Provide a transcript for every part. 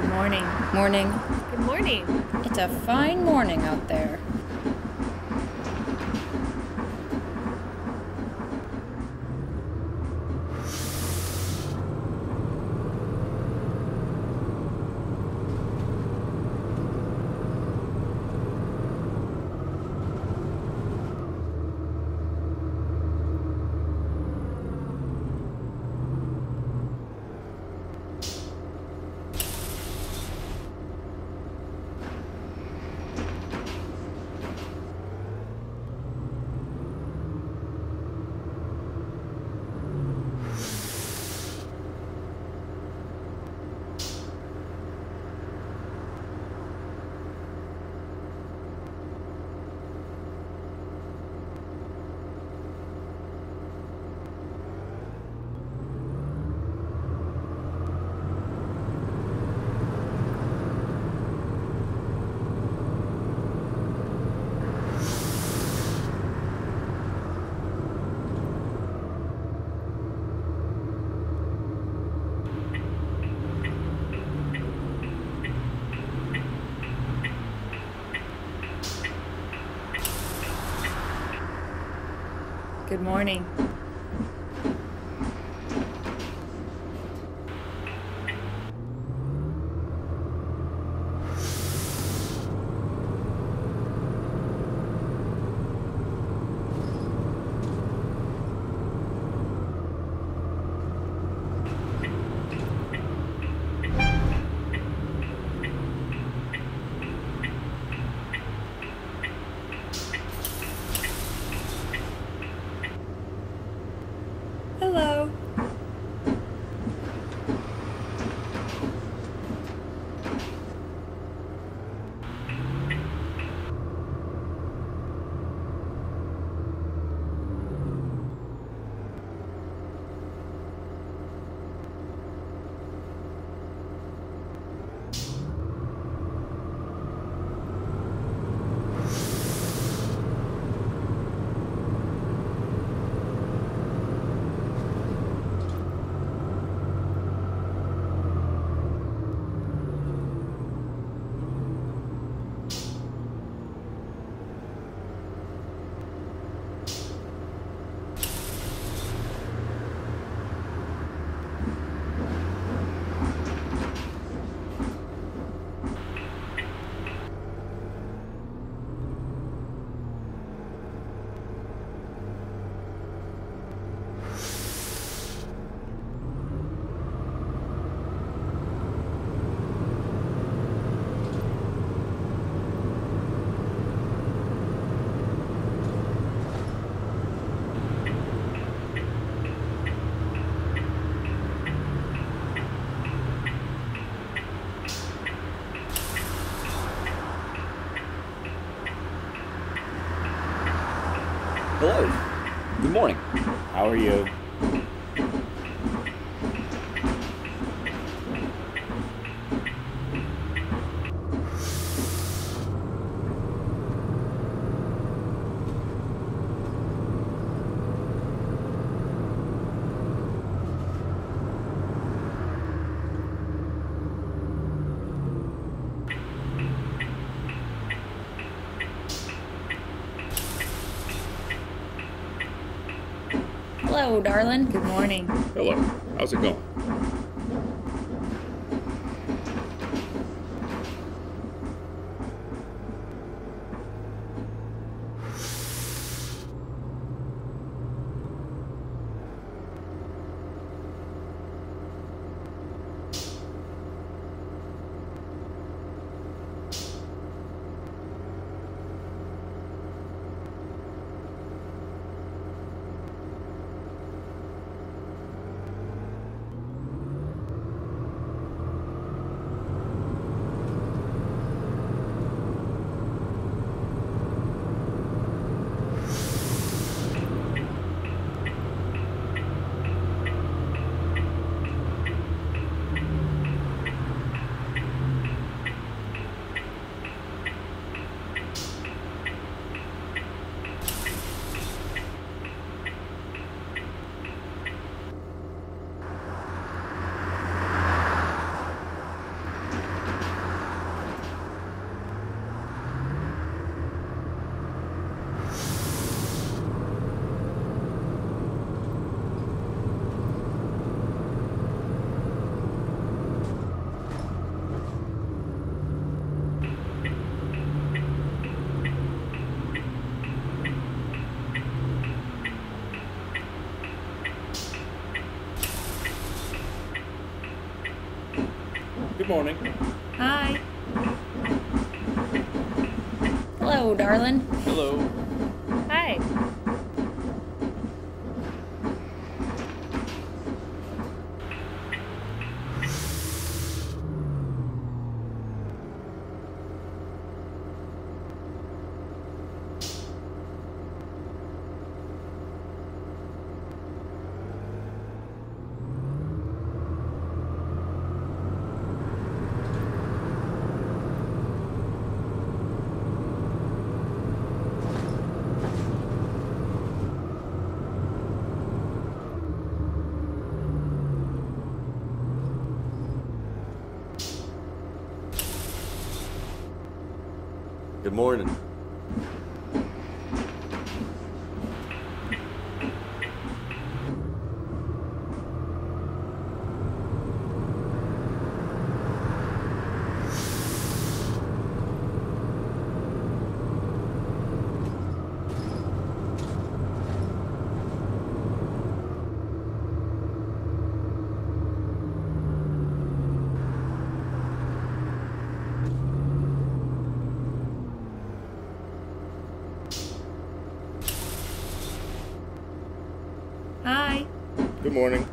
morning. Morning. Good morning. It's a fine morning out there. Good morning. Are you? Hello, darling. Good morning. Hello. How's it going? Morning. Hi. Hello, darling. Hello. Hi. Good morning. Good morning.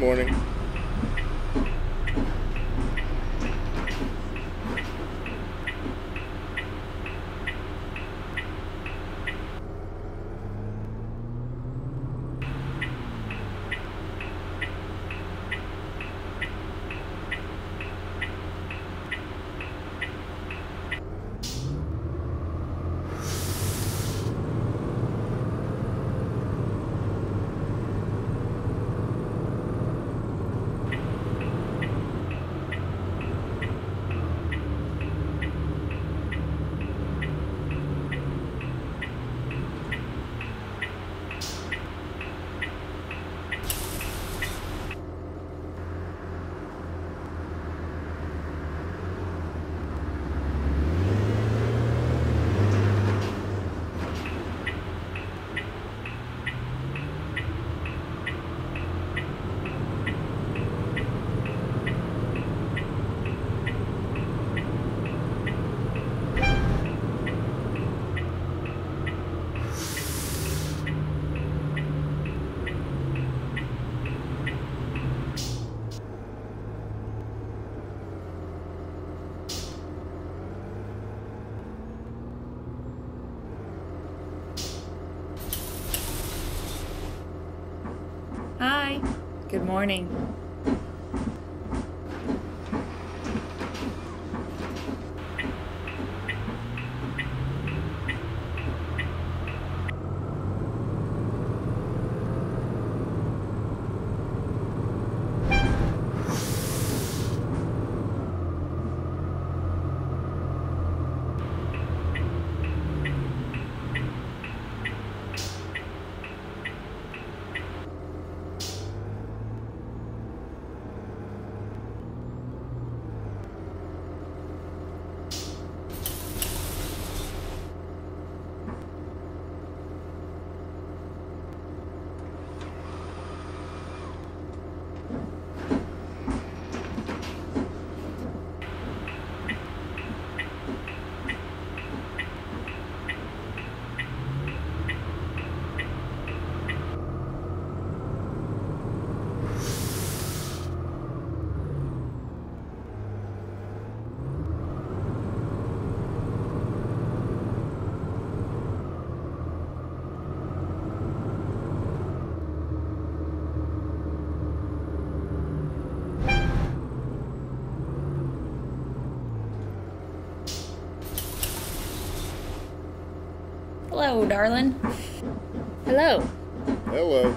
Good morning. Hi. Good morning. Hello, darling. Hello. Hello.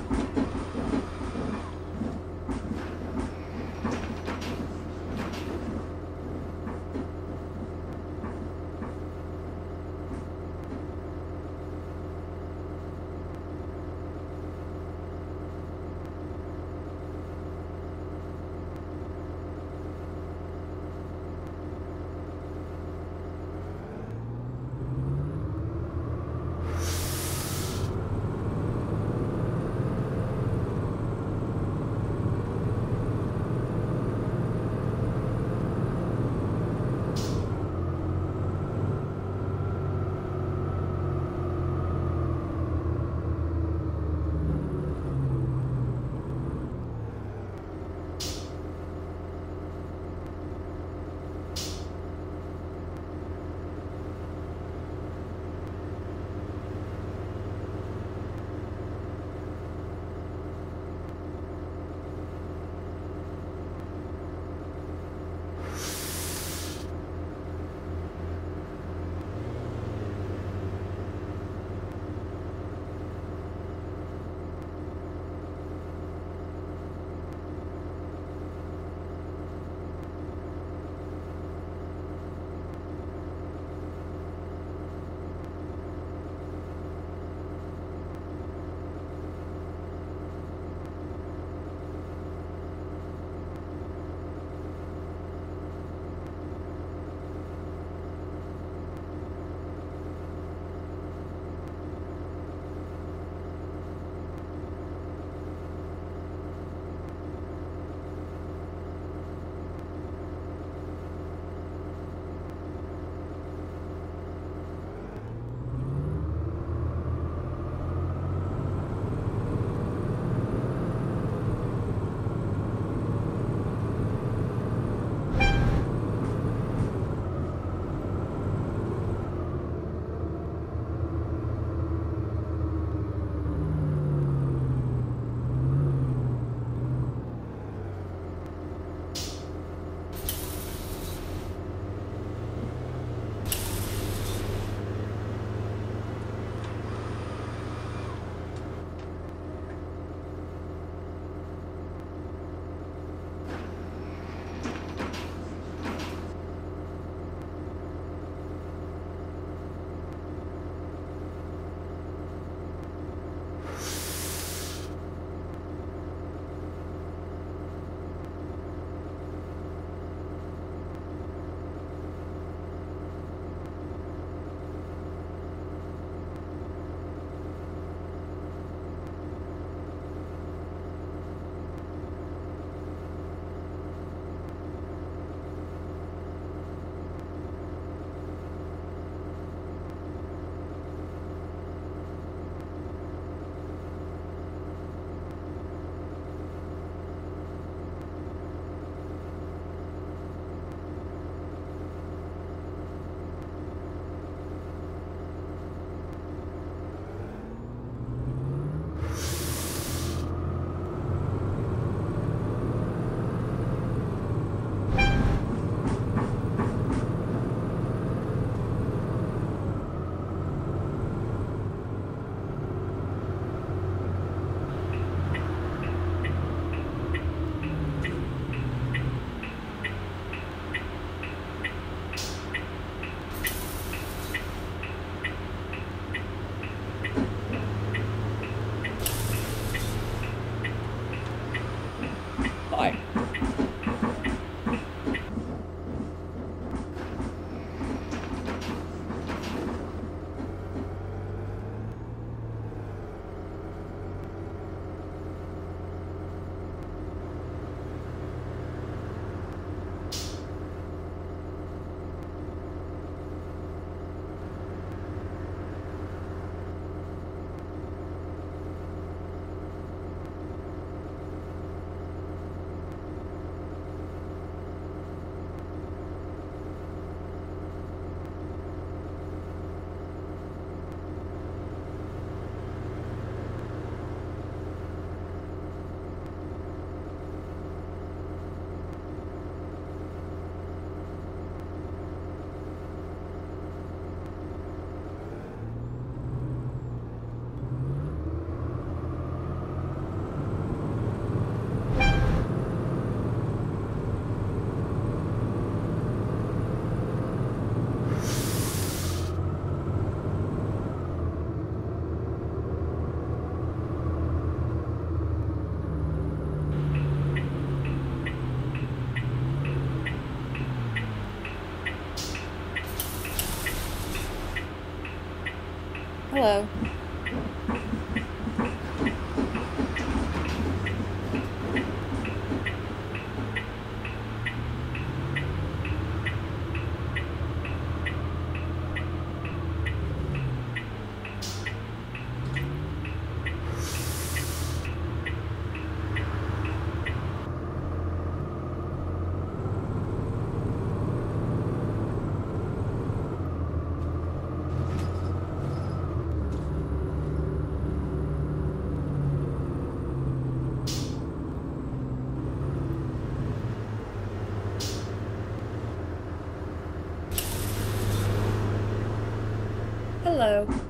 Hello.